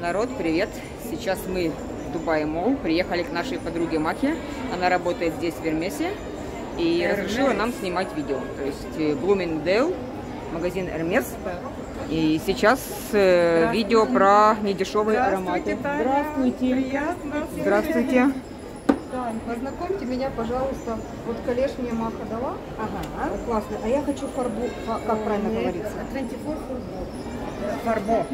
Народ, привет! Сейчас мы в Дубае Мол, приехали к нашей подруге Махе. Она работает здесь в Эрмесе и разрешила нам снимать видео. То есть э, Bloomingdale, магазин Эрмес. И сейчас э, видео про недешевые ароматы. Здравствуйте! Приятно. Здравствуйте! Тань, познакомьте меня, пожалуйста. Вот коллеж мне Маха дала. Ага, классно. А я хочу фарбу, фа- как правильно говорится? 24 фурбо. Фарбо.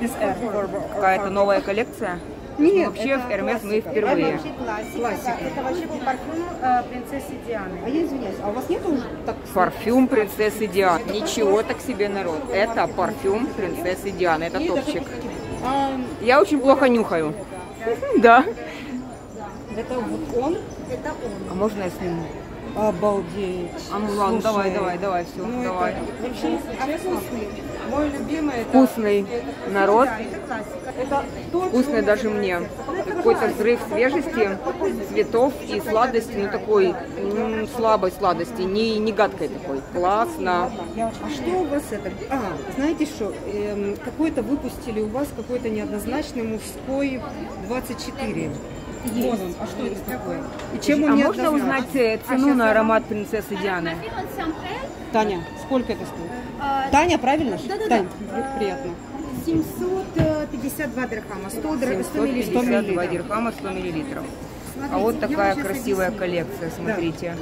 Без. Фарбо. Какая-то новая коллекция? Нет, Вообще это в Эрмес мы впервые. вообще классика. Классика. Это, это вообще был парфюм э, принцессы Дианы. А я извиняюсь, а у вас нету уже так... Парфюм принцессы Дианы. Ничего так себе, народ. Это парфюм принцессы Дианы. Это топчик. А, Я очень плохо нюхаю. Да. это вот он? Это он. А можно я сниму? Обалдеть. А ну ладно, давай, давай, давай, все, Ну, давай. это вообще, А вкусный? Мой любимый это... Вкусный народ, это вкусный даже мне. Какой-то взрыв свежести, цветов и сладости, ну такой м, слабой сладости, не, не гадкой такой. Классно. А что у вас это? А, знаете что, эм, какой-то выпустили у вас какой-то неоднозначный мужской 24. Вон он. А что это такое? И чем он А можно неоднозначный? узнать э, цену на аромат принцессы Дианы? Таня, сколько это стоит? А, Таня, правильно? же? Да-да-да. Тань, при- приятно. 752 дирхама, 100, др- 100 миллилитров. 752 дирхама, 100 миллилитров. А вот Смотрите, такая красивая объясню. коллекция, смотрите.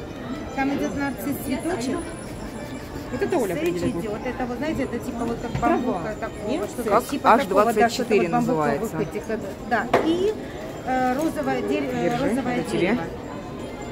Там идет нарцисс цветочек. Вот это Оля идет. Это, вы знаете, это типа вот как бамбука такого. Что-то Как типа H24 такого, да, вот бамбуковых называется. этих, Да. И э, розовое, дерево, э, розовое это тебе.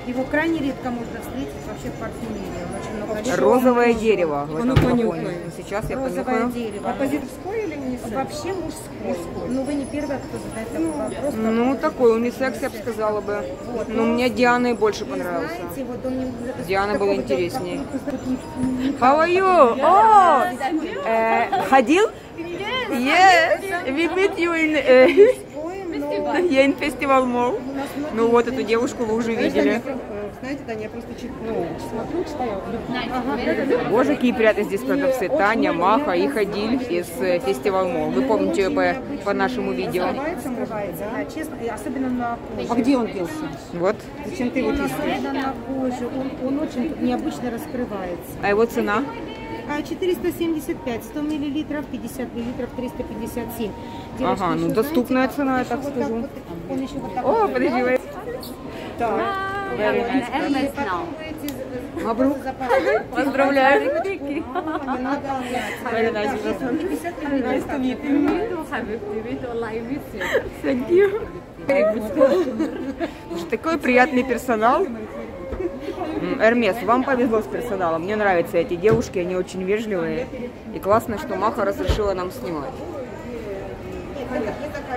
Его крайне редко можно встретить вообще в парфюмерии. Он очень много лет. Розовое дерево в А ну, этом флаконе. Сейчас я Розовое понюхаю. дерево. Оппозитовской или не Вообще мужской. Ну вы не первая, кто задает такой вопрос. Ну, такой унисекс, я бы сказала бы. Но мне Дианы больше понравился. знаете, вот он Диана была вот интереснее. How are you? Oh, ходил? Yes, we met you in, э, Споем, но я in Festival Mall. у нас много Ну вот эту девушку вы уже видели. э, знаете, Таня, я просто чит- ну, смотрю, читаю. Боже, какие приятные здесь продавцы. Таня, Маха и Ходиль из э, Festival Mall. Вы помните ее по, по нашему видео. Скрывается, скрывается, да, честно, и особенно на коже. А где он делся? Вот. Зачем ты его он, он очень необычно раскрывается. А его цена? А 475, 100 миллилитров, 50 миллилитров, 357. Девочки, Ага, ну, еще доступная знаете, цена, я так вот скажу. вот- он еще вот так О, вот подожди, вы... Так. Very nice. Мабрук. Поздравляю. Very nice, Jonathan. 50 миллилитров. Thank you. Такой приятный персонал. Эрмес, вам повезло с персоналом. Мне нравятся эти девушки, они очень вежливые. И классно, что Маха разрешила нам снимать.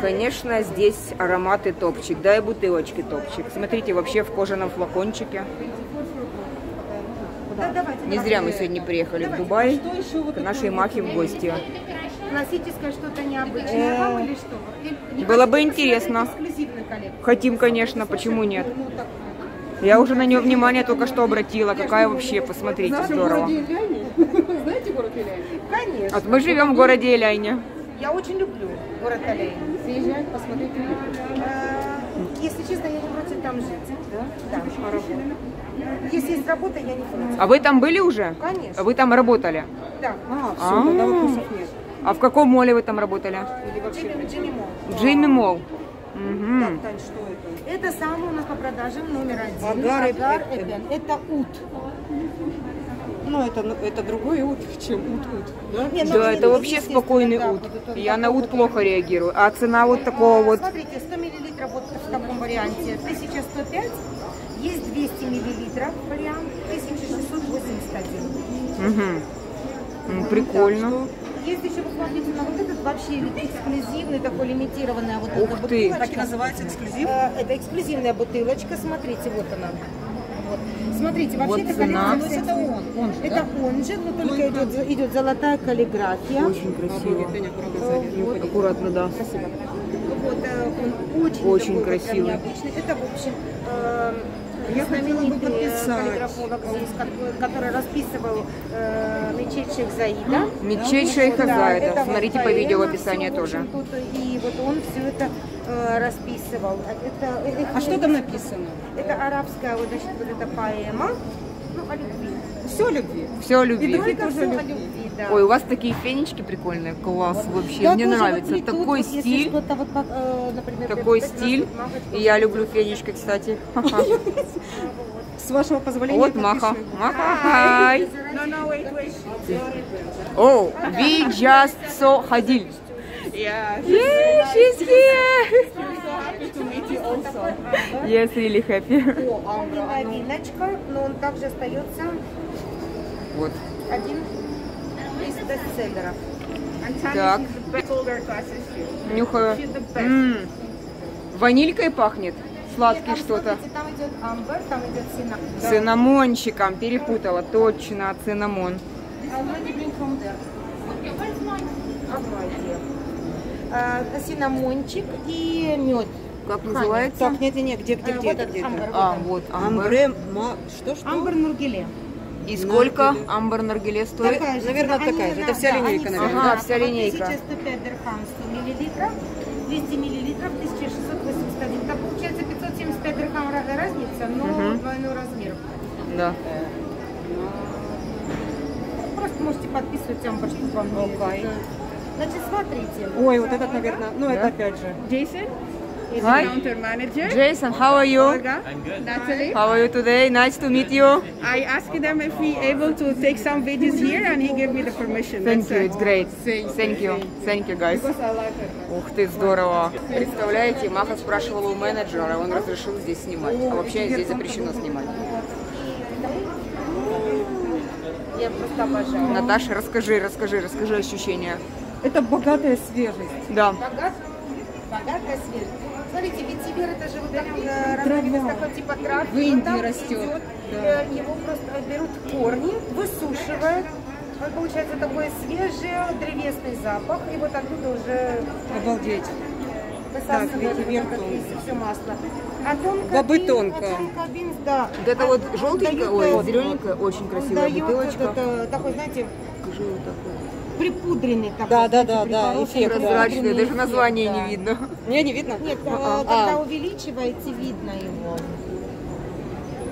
Конечно, здесь ароматы топчик, да и бутылочки топчик. Смотрите, вообще в кожаном флакончике. Не зря мы сегодня приехали в Дубай вот к нашей Махе в гости. Классическое что-то необычное вам или что? Было бы интересно. Хотим, конечно, почему нет? Я уже на нее внимание только что обратила. Какая вообще, посмотрите, здорово. Иляне? Знаете город Иляне? Конечно. Вот мы живем в городе Эляйне. Я очень люблю город Алей. Приезжайте, посмотрите. Э, Если честно, я не против там жить. Да? Да. Если есть работа, я не против. А вы там были уже? Конечно. Вы там работали? Да. А, все, тогда вопросов нет. А в каком моле вы там работали? Или вообще... Джимми, Джимми Молл. Мгм. Тань, что это? Это самый у нас по продажам номер один. Агар Агар Эбен. Эбен. Это ут. Ну, это, ну, это другой ут, чем ут-ут. Да? Не, ну, Да, это вообще спокойный да, ут. вот Я на ут плохо реагирую. А цена вот такого вот... Смотрите, 100 миллилитров вот в таком варианте 1105, есть 200 миллилитров вариант 1681. Мгм. М, Прикольно. Есть еще, посмотрите, на вот этот вообще эксклюзивный, такой лимитированная вот Ух эта ты. бутылочка. Так и называется эксклюзив? Э, Это эксклюзивная бутылочка, смотрите, вот она. Вот. Смотрите, вообще Вот это цена. коллекция, это он. Он же, это он же, но только идет, идет золотая каллиграфия. Очень красиво. Аккуратно не упади. Аккуратно, да. Вот, э, он очень, Очень такой вот красивый. необычный. Это, в общем, э, Я хотела бы э, подписать. который расписывал э, мечеть Шейх Заида. Мечеть Шейха Да, Заида. это вот Смотрите по видео в описании тоже. тут, и вот он все это э, расписывал. Это, э, А что там написано? Это арабская, вот, значит, вот эта поэма. Ну, о любви. Все любви. Все о любви. И Только о любви. любви, да. Ой, у вас такие фенечки прикольные, класс вообще, Да, мне нравится. вот Такой если стиль, вот э, например, такой стиль. И я люблю фенечки, кстати. С вашего позволения Вот Маха. Маха, wait. Oh, we just saw Hadil. Yeah, she's here. so happy to meet you also. Yes, really happy. Дополненная виночка, но он также остается Вот. один из бестселлеров. Так. Нюхаю. Best. М, Ванилькой пахнет. Сладкий что-то. Там идет амбер, там идет синамон. Цинамончиком перепутала. Точно, цинамон. А, Синамончик и мед. Как называется? Так, нет, нет, где, где, А, где, где амбер. А, вот амбр. Амбре, ма... что, что? Амбер Нургеле. И сколько Наргеле. амбар наргиле стоит? Такая же, наверное, они, такая же. Это вся да, линейка, наверное. Ага, да. вся линейка. Вот 1105 дирхам 100 миллилитров, 200 миллилитров 1681. Так получается 575 дирхам разница, но угу. двойной размер. Да. Э, просто можете подписывать амбар, чтобы вам не Значит, смотрите. Ой, вот этот, наверное, ну да? это опять же. 10? He's Hi. counter manager. Jason, how are you? Olga. I'm good. Natalie. How are you today? Nice to meet you. I asked them if he able to take some videos here and he gave me the permission. Thank That's you, it's great. Thank you. Thank you, guys. Ух ты, здорово. Представляете, Маха спрашивала у менеджера, а он разрешил здесь снимать. А вообще здесь запрещено снимать. Я просто обожаю. Наташа, расскажи, расскажи, расскажи ощущения. Это богатая свежесть. Да. Богатая свежесть. Смотрите, ветивер это же вот такой э, разновидность такой типа травки. В Индии Вот там растет, идет, да. э, Его просто берут корни, высушивают. Вот получается такой свежий древесный запах. И вот оттуда уже Обалдеть. высасывают ветивер вот тонкий. все масло. А тонкая Бобы бин- тонко. а тонкая бин, да. Вот это вот Он желтенькое, дает, ой, зелененькое, очень красивая дает бутылочка. вот это, такой, знаете, вот такой. Припудренный такой. Да, да, да, да, эффект, да. Прозрачный, даже название эффект, не да. видно. Не, не видно? Нет, э, А. когда увеличиваете, видно его.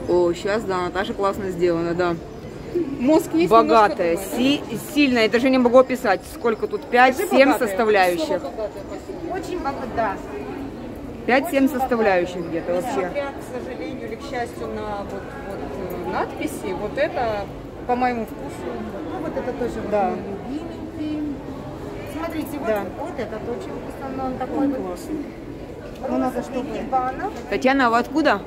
О, сейчас, да, Наташа классно сделана, да. Мозг есть Богатая, си- сильная, я даже не могу описать, сколько тут, 5-7 богатая. составляющих. Очень богат, да. 5-7 составляющих где-то вообще. Несмотря, к сожалению или к счастью, на вот, вот э, надписи, вот это по моему вкусу. Ну вот это тоже вот Да. любименький. Смотрите, вот, Да. вот этот очень вкусно, но он такой вот Классно. Ну, надо, чтобы Татьяна, а вы откуда?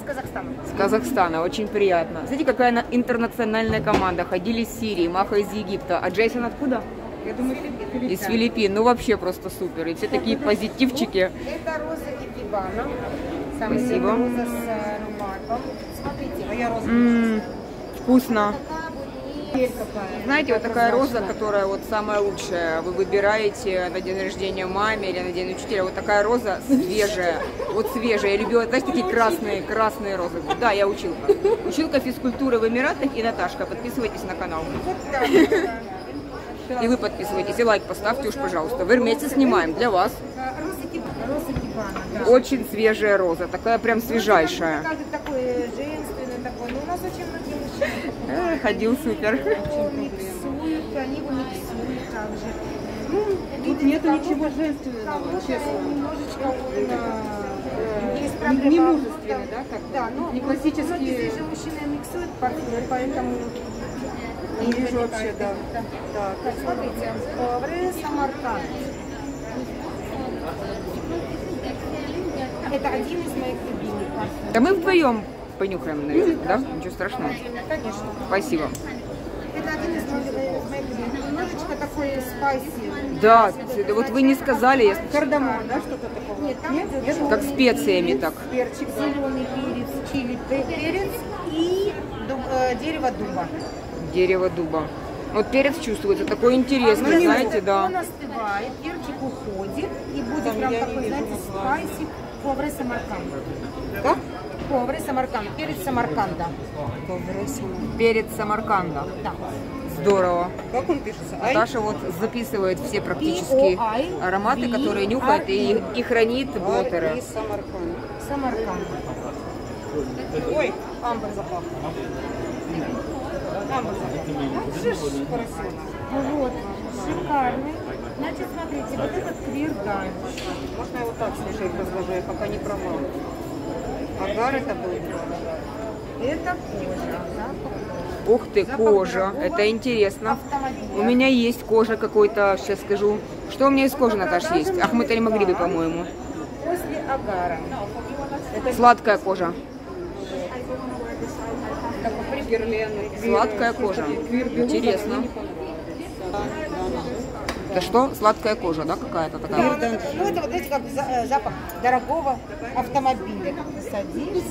с Казахстана. С Казахстана, очень приятно. Смотрите, какая она интернациональная команда. Ходили из Сирии, Маха из Египта. А Джейсон откуда? Я думаю, Филиппин. Из Филиппин. Ну вообще просто супер. И все такие позитивчики. Это роза. Самая Спасибо. роза с ароматом. Смотрите, Моя роза. М, Вкусно. такая вот не какая. Знаете, вот такая роза, которая вот самая лучшая. Вы выбираете на день рождения маме или на день учителя. Вот такая роза свежая. Вот свежая. Я любила, знаете, такие красные, красные розы. Да, я училка. Училка физкультуры в Эмиратах и Наташка. Подписывайтесь на канал. И вы подписывайтесь, и лайк поставьте уж, пожалуйста. В вместе снимаем для вас. Очень свежая роза, такая прям свежайшая. Такой женственный такой. Но у нас очень Ходил супер. миксуют, они его миксуют также. Ну, Тут нету ничего женственного, честно. Немножечко э, Не- не мужественный, да, как? Да, ну, Не классический. многие же мужчины миксуют парфюмы, поэтому... Не вижу вообще, да. Да. Так. Так, смотрите, ковры Самарканд. Это один из моих любимых парфюмов. Да мы вдвоем понюхаем, наверное, да? Ничего страшного. Конечно. Спасибо. Это один из моих, моих любимых. Немножечко такой спайси. Да, вот вы не сказали, я- Кардамон, да, что-то такого? Нет, там идет Нет? как специями перец, так. Перчик. Зеленый перец, чили пе- перец и дуб- э, дерево дуба. Дерево дуба. Вот перец чувствуется, такой интересный, Ну, знаете, да. Он остывает, перчик уходит, и будет Там прям такой, знаете, спайси ковры Самарканд. Как? Ковры Самарканд, перец Самарканда. Перец Самарканда. Да. Здорово. Как он пишется? Ай? Наташа вот записывает все практически ароматы, которые нюхает и, и хранит и Самарканд. Самарканд. Ой, амбр запах. Амбр запах. Ну. Вот, шикарный. Значит, смотрите, вот этот квирган. Можно я вот так слушай, их разложу, я пока не пробовала. Агар это был. Это кожа. Запах Ух ты, Запах кожа. дорогого Это интересно. У меня есть кожа какой-то, сейчас скажу. Что у меня из кожи, Наташ, есть? Ахмед Али Магриби, по-моему. После агара. Сладкая кожа. Сладкая кожа. Интересно. Это что? Сладкая кожа, да, какая-то такая? Да, ну это вот знаете, как за- э, запах дорогого автомобиля.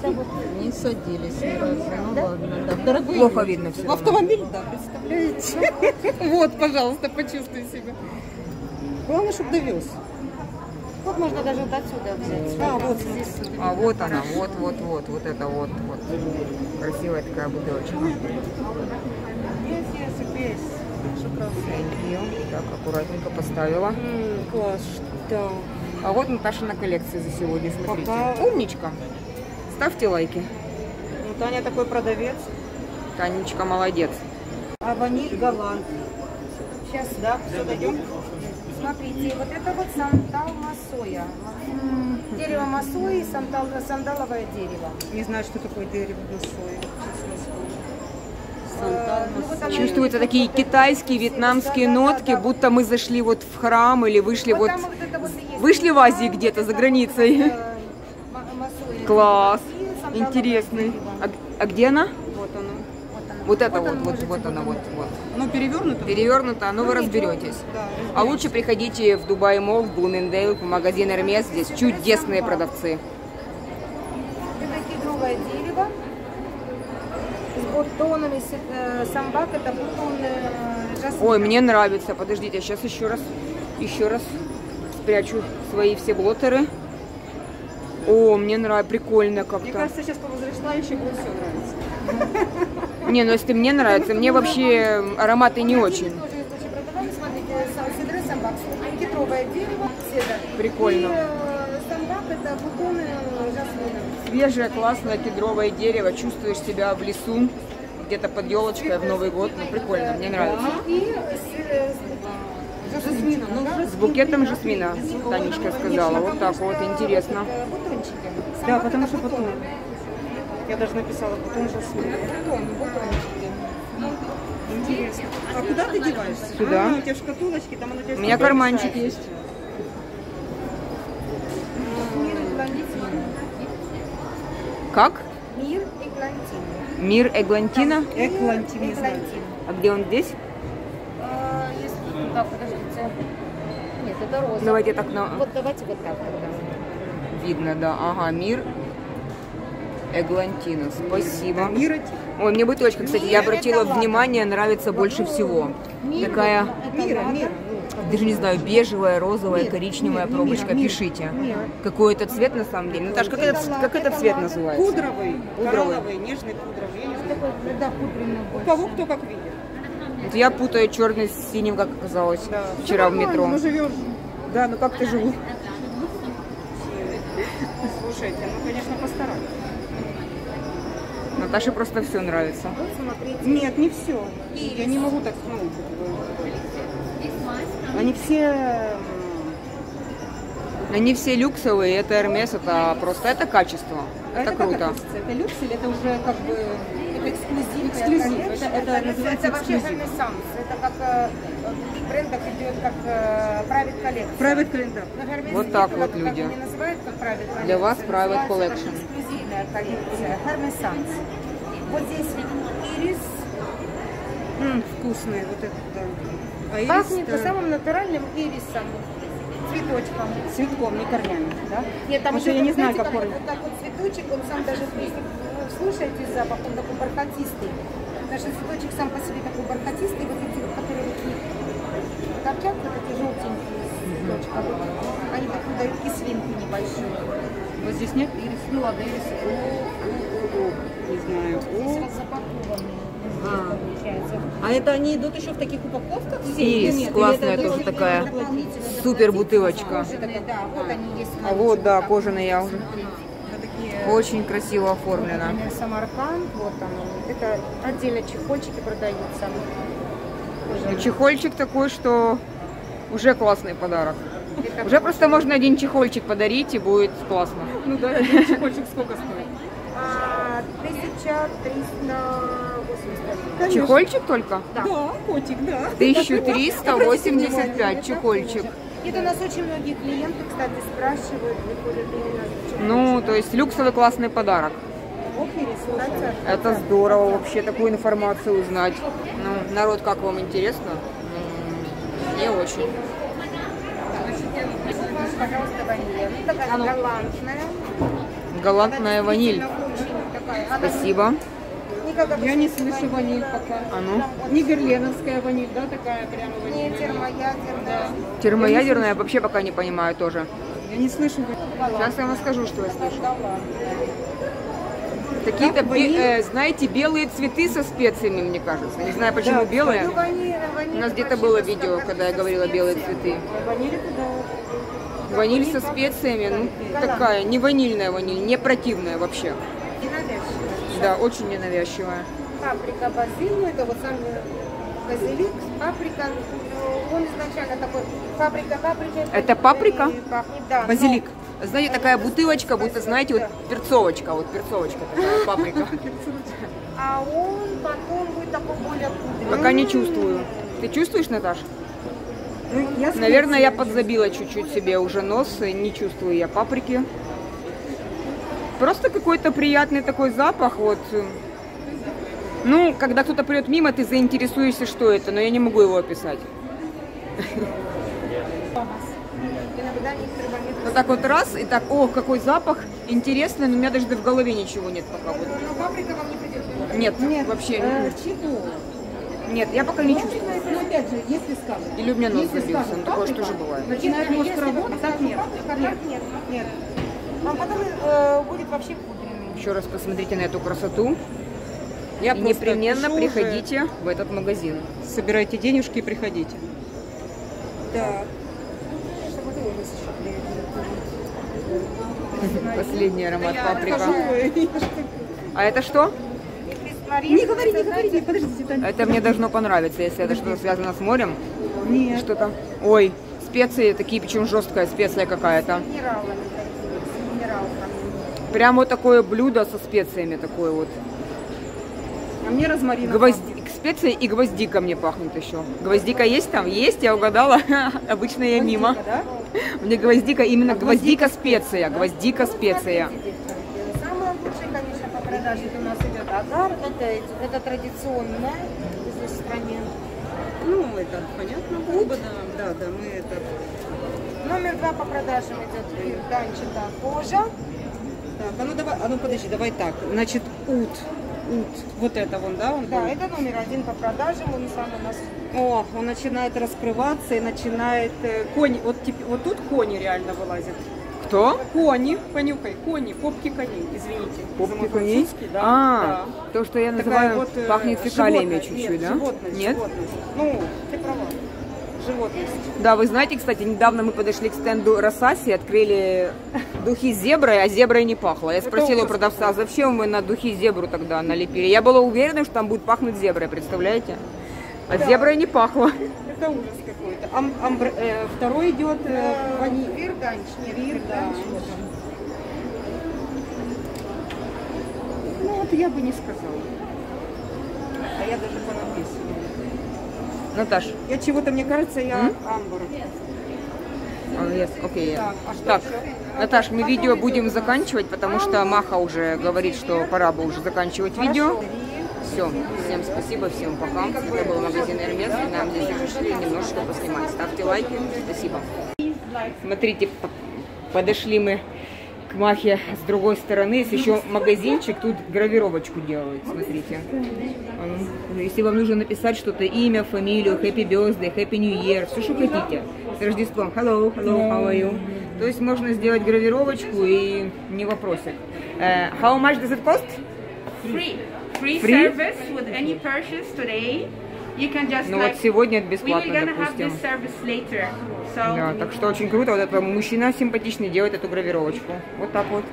Вот. Не садились ни разу. Ну ладно, да. Дорогой Плохо видно все. В автомобиль, да, представляете? Вот, пожалуйста, почувствуй себя. Главное, чтобы довез. Вот можно даже вот отсюда взять. А, вот здесь. А вот она, вот, вот, вот, вот это вот, вот. Красивая такая бутылочка. Yes, yes, yes. You. Так, аккуратненько поставила. М, Класс, да. А вот Наташина коллекция за сегодня, смотрите. Пока- Умничка. Ставьте лайки. Ну, Таня такой продавец. Танечка молодец. А ваниль голланд. Сейчас, Да, все дойдем? смотрите, вот это вот сандал масоя. Дерево масои, сандал, сандаловое дерево. Не знаю, что такое дерево на сое. Э, ну, вот оно- Чувствуются такие китайские, вьетнамские нотки, будто мы зашли вот в храм или вышли Вот вот... вот вот. Вышли в Азии где-то за границей. Э. Класс. Интересный. А, а где она? Вот оно. Вот. Вот это вот, вот, можете вот она, вот, вот. Оно перевернуто? Перевернуто, но вы разберетесь. А лучше приходите в Дубай Мол, в Блумендейл, в магазин Hermes. Здесь чудесные продавцы. Это кедровое дерево с бутонами. с- э, Самбак это бутон э, жасмина. Ой, мне нравится. Подождите, сейчас еще раз, еще раз спрячу свои все блотеры. О, мне нравится, прикольно Мне как-то. кажется, сейчас повзрослеющей будет все нравится. Не, ну если мне нравится, мне вообще ароматы не очень. Самбак. Прикольно. И э, самбак это бутоны. Свежее, классное кедровое дерево. Чувствуешь себя в лесу, где-то под елочкой в Новый год. Ну, прикольно, мне нравится. Жасмина, ну, С букетом жасмина, Танечка сказала. Вот так вот, интересно. бутончики. Да, потому что бутон. Я даже написала бутон жасмина. Бутончики. Интересно. А куда ты деваешься? Сюда. А, у тебя в шкатулочке, там у тебя У меня карманчик есть. Мир Эглантина. Как? Мир Эглантина. Мир Эглантина. Эклантин, не знаю. Эглантин. А где он здесь? А, если... Так, подождите. Нет, это роза. Давайте так на... Вот давайте вот так тогда. Видно, да. Ага, мир Эглантина. Спасибо. Типа. Ой, мне бутылочка, кстати, я Мир обратила это ладно. внимание, нравится больше всего. Мир, Такая, Мира, мира. Даже не знаю, бежевая, розовая, коричневая пробочка. Пишите. Какой это цвет на самом деле? Наташ, как, этот, как этот цвет называется? Пудровый, Пудровый. коралловый, нежный пудровый. Я не знаю. Такой, да, пудренный У кого кто как видит. Вот я путаю черный с синим, как оказалось Да. вчера в метро. Ну, живешь. Да, ну как ты живу? Слушайте, ну, конечно, постарались. Наташе просто все нравится. Вот смотрите. Нет, не все. Я не могу так, ну, они все Они все люксовые, это Hermes, это просто, это качество. Это как круто. относится? Это люкс или это уже как бы Это эксклюзив. эксклюзив? Это, это называется Это вообще эксклюзив. Hermes Это как э, в брендах идет как э, private collection. Private. Но Hermes Вот так как- вот как люди. Не называют как private collection. Для вас private collection. как Эксклюзивная коллекция. Hermes Sans. Вот здесь ирис. М, вкусные, вот это, да. А ирис, Пахнет да, самым натуральным ирисом. Цветочком. цветком, не корнями, да? Нет, там Потому еще, я не знаю, как какой. Вот так вот цветочек, он сам даже, вы слушаете запах, он такой бархатистый. Даже цветочек сам по себе такой бархатистый, вот эти, вот, которые вот торчат, вот эти желтенькие цветочка, вот, они такую дают кислинку небольшую. Вас здесь нет ирис? Ну ладно, ирисы. Не знаю. Здесь О. вот запакованные. А. а. это они идут еще в таких упаковках все? Есть, нет, классная тоже такая супер бутылочка. А вот, да, кожаные я уже. Э, очень красиво оформлено. Вот, Самарканд, вот оно. Это отдельно чехольчики продаются. Кожаные. Чехольчик такой, что уже классный подарок. Это уже просто можно один чехольчик подарить и будет классно. Ну да, один чехольчик сколько стоит? А, 1300 Конечно. Чехольчик только? Да. да, котик, да. 1385 чехольчик. Это у нас очень многие клиенты, кстати, спрашивают, Ну, то есть люксовый классный подарок. Это здорово вообще такую информацию узнать. Ну, народ, как вам интересно? Не очень. Пожалуйста, ну, а ну. Галантная ваниль. Спасибо не Я не слышу ваниль пока. А ну. Не берленовская ваниль, да, такая прямо Не ваниль? термоядерная. Термоядерная я вообще пока не понимаю тоже. Я не слышу ваниль. Сейчас я вам скажу, что я слышу. Ваниль? бе- э, знаете, белые цветы со специями, мне кажется. Не знаю, почему Да, белые. Ну, ваниль, ваниль У нас где-то было видео, когда я говорила белые цветы. Ваниль это да. Ваниль со специями, ну, такая, не ванильная ваниль, не противная вообще. Да, очень ненавязчивая. Паприка, базилик, это вот сам базилик, паприка. Ну, Он изначально такой, паприка, паприка. Это паприка? Пахнет, да. Базилик. Знаете, такая бутылочка, будто, знаете, вот перцовочка, вот перцовочка такая, паприка. но- А он потом будет такой более пудреный. Пока не чувствую. Ты чувствуешь, Наташ? Ну, я Наверное, я подзабила чуть-чуть себе уже нос, и не чувствую я паприки. Просто какой-то приятный такой запах, вот. Ну, когда кто-то придет мимо, ты заинтересуешься, что это, но я не могу его описать. Иногда некоторые моменты. Вот так вот раз, и так, о, какой запах, интересно, но у меня даже в голове ничего нет пока. Вот. Но паприка вам не придет. Нет, Нет, вообще э, нет. я пока не чувствую. Но опять же, если скажут. Или у меня нос забился, ну такое же паприка, тоже бывает. Начинает мозг работать, так нет. Нет. нет. А потом э, будет вообще пудренный. Еще раз посмотрите на эту красоту. Я и непременно пишу уже. приходите в этот магазин. Собирайте денежки и приходите. Так. Последний аромат паприка. Ой, А это что? Не говори, не говори, не подождите, Таня. Это мне должно понравиться, если это что-то связано с морем. Нет. Что там? Ой, специи такие, причем жесткая специя какая-то. Минералами минералками. Прям вот такое блюдо со специями такое вот. А мне розмарин. Гвозди... Специи и гвоздика мне пахнет еще. Гвоздика есть там? Есть, я угадала. Обычно я мимо. Да? Мне гвоздика именно А гвоздика специя. Гвоздика специя. Самое лучшее, конечно, по продаже у нас идет агар. Это, это традиционное здесь в стране. Ну, это понятно бы, да. Да, да, мы это... Номер два по продажам идет перданчатая кожа. Так, а ну давай, а ну подожди, давай так. Значит, ут. Ут. Вот это вон, да, он Да, был? это номер один по продажам. Он сам у нас О, он начинает раскрываться и начинает... э, кони, вот, вот тут кони реально вылазят. Кто? Кони, понюхай, кони, попки коней, извините. Попки коней? Да, А, да. то, что я называю, вот, э, пахнет фекалиями чуть-чуть, да? Животность, Нет? животность. Ну, ты права. Животность. Да, вы знаете, кстати, недавно мы подошли к стенду Росаси, открыли духи с зеброй, а зеброй не пахло. Я спросила у продавца, «А зачем вы на духи зебру тогда налепили? Я была уверена, что там будет пахнуть зеброй, представляете? А зеброй не пахло. Это ужас какой-то. Ам- амбр- э, второй идет э, вани... Вирданч. Нет, вирданч. вот он. Ну, вот я бы не сказала. А я даже по написанному. Наташ, Я чего-то, мне кажется, я М? амбр. а, yes, окей. Так, а что Так, еще? Наташ, мы видео будем заканчивать, потому что Маха уже говорит, что пора бы уже заканчивать видео. Все, всем спасибо, всем пока. Это был магазин Эрмес, нам здесь решили немножечко поснимать. Ставьте лайки, спасибо. Смотрите, подошли мы к Махе с другой стороны. Есть еще магазинчик, тут гравировочку делают, смотрите. Если вам нужно написать что-то, имя, фамилию, happy birthday, happy new year, все, что хотите. С Рождеством. Hello, hello, how are you? То есть можно сделать гравировочку и не вопросик. Э, how much does it cost? Free. Free, Free? service with any purchase today. You can just Ну like вот сегодня это бесплатно, gonna have допустим. this service later. So Да, так что очень круто. Вот этот мужчина симпатичный делает эту гравировочку. Вот так вот.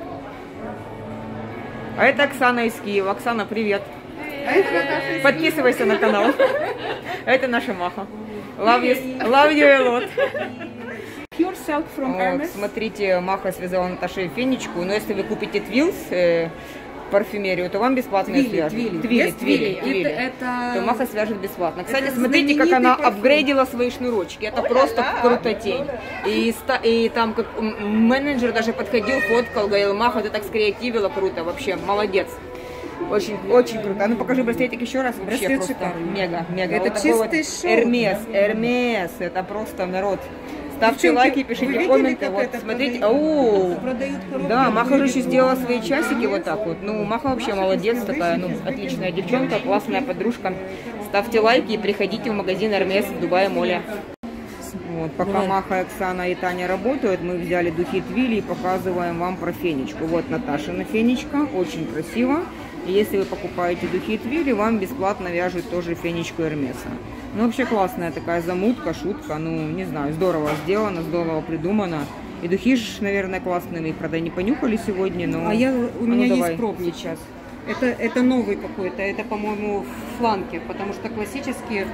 А это Оксана из Киева. Оксана, привет. Подписывайся на канал. Это наша Маха. Love you, love you a lot. pure silk from Вот, смотрите, Маха связала Наташе фенечку. Но если вы купите Твилс, э, парфюмерию, то вам бесплатно Твили, свяжут. твили. Твили, Есть твили, твили? твили. Это- То Маха свяжет бесплатно. Кстати, это смотрите, как она парфюм. апгрейдила свои шнурочки. Это просто крутотень. И, ста- и там как менеджер даже подходил, фоткал, говорил, Маха, ты так скреативила, круто, вообще, молодец. Очень, очень круто. А ну покажи браслетик еще раз. Вообще Браслет просто шикарный. мега, мега. Это вот такой вот чистый шелк, Эрмес, Эрмес. Это просто народ. Ставьте Девчонки, лайки, пишите видели, комменты. Вот, смотрите. Продают коробки. Да, Маха же еще сделала свои часики вот так вот. Ну, Маха вообще молодец такая, ну, отличная девчонка, классная подружка. Ставьте лайки и приходите в магазин Hermes в Дубае Моле. Вот, пока Маха, Оксана и Таня работают, мы взяли духи Твили и показываем вам про фенечку. Вот Наташина фенечка, очень красиво. И если вы покупаете духи Твили, вам бесплатно вяжут тоже фенечку Эрмеса. Ну, вообще классная такая замутка, шутка, ну, не знаю, здорово сделано, здорово придумано. И духи ж, наверное, классные, мы их, правда, не понюхали сегодня, но... А я, у А ну, меня давай. есть пробник сейчас. Это, это новый какой-то, это, по-моему, в фланке, потому что классические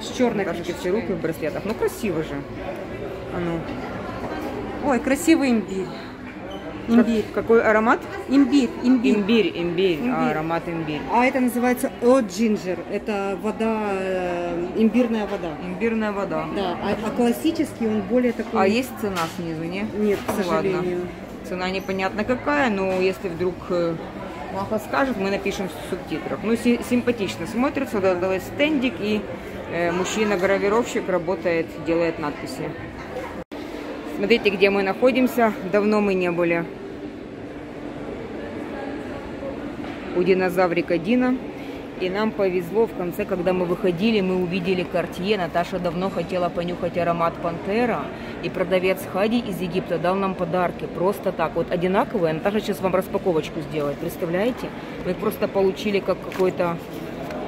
с черной Покажите все руки в браслетах. Ну, красиво же. А ну. Ой, красивый имбирь. Как- Имбирь. какой аромат? Имбирь, имбирь. Имбирь, имбирь, Имбирь. А, аромат имбирь. А это называется о джинджер. Это вода, э, имбирная вода. Имбирная вода. Да, а, а классический он более такой... А есть цена снизу, не? Нет, к Ну, ладно. сожалению. Цена непонятно какая, но если вдруг э, Маха скажет, мы напишем в субтитрах. Ну, си- симпатично смотрится, да, да, стендик, и э, мужчина-гравировщик работает, делает надписи. Смотрите, где мы находимся. Давно мы не были у динозаврика Дина. И нам повезло в конце, когда мы выходили, мы увидели Картье. Наташа давно хотела понюхать аромат Пантера. И продавец Хади из Египта дал нам подарки. Просто так. Вот одинаковые. Наташа сейчас вам распаковочку сделает. Представляете? Мы просто получили как какой-то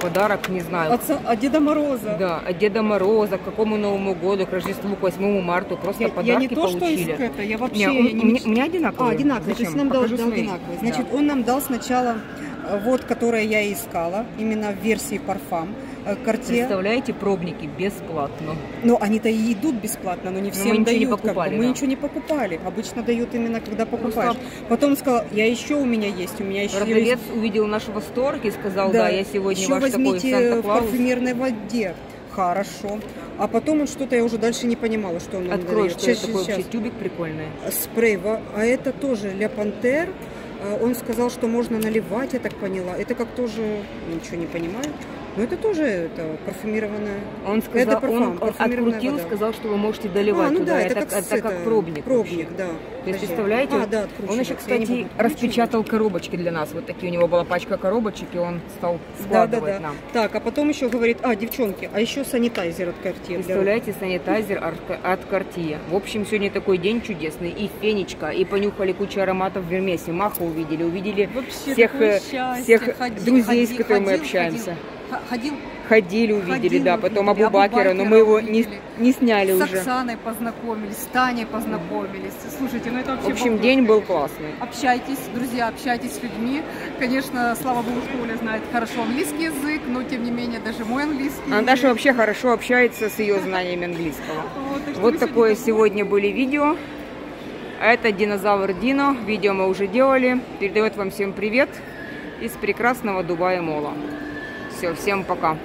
подарок, не знаю. От, от Деда Мороза. Да, от Деда Мороза, к какому Новому году, к Рождеству, к 8 марта. Просто Я, я подарки не то, что получили. из это, я вообще... Не, я не меч- у меня А, одинаковые. одинаковые. То Зачем? есть нам дал, Покажу дал одинаковые. Да. Значит, он нам дал сначала э, вот, которое я искала, именно в версии парфам. Э, Cartier. Представляете, пробники бесплатно. Ну, они-то и идут бесплатно, но не Но всем мы ничего не дают. как бы. покупали, Мы да. ничего не покупали. Обычно дают именно, когда покупаешь. Потом сказал, я еще у меня есть, у меня еще Продавец увидел наш восторг и сказал, да, я сегодня еще ваш такой возьмите в Санта-Клаус. парфюмерной воде. Хорошо. А потом он что-то, я уже дальше не понимала, что он нам Открой, дает. что Щас, это такое вообще тюбик прикольный. Спрей. А это тоже Ля Пантер. А, Он сказал, что можно наливать, я так поняла. Это как тоже, ничего не понимаю. Но это тоже это парфюмированное. Он сказал, Это парфюм, он, открутил, вода. сказал, что вы можете доливать а, ну туда. да, это, как, это с- как это, пробник. Пробник, вообще. да. То есть, представляете, а, да, он еще, кстати, распечатал коробочки для нас. Вот такие у него была пачка коробочек, и он стал Да, да, складывать да. нам. Так, а потом еще говорит, а, девчонки, а еще санитайзер от Cartier. для. Представляете, санитайзер от- Cartier. В общем, сегодня такой день чудесный. И фенечка, и понюхали кучу ароматов в Вермесе. Маха увидели, увидели Вообще всех, э, счастье. всех Ходи- друзей, ходи- с которыми мы ходил, общаемся. Ходил, Ходили, увидели, Ходили, да. Потом увидели. Абу Бакера, но мы его не, увидели. не сняли с уже. Оксаной познакомились, с Таней познакомились. Слушайте, ну это В вообще общем, бомба. день был классный. Общайтесь, друзья, общайтесь с людьми. Конечно, слава богу, что Оля знает хорошо английский язык, но тем не менее даже мой английский. А Наташа вообще хорошо общается с ее знаниями английского. Вот, такое сегодня- были видео. Это динозавр Дино. Видео мы уже делали. Передает вам всем привет из прекрасного Дубая Мола. Все, всем пока.